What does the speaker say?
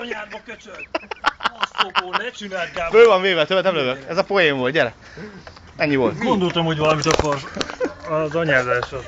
Anyádba köcsög! Asztókó, ne csináld Gábor! Föl van véve, többet nem lövök. Ez a poén volt, gyere. Ennyi volt. Gondoltam, hogy valamit akarsz az anyázásra.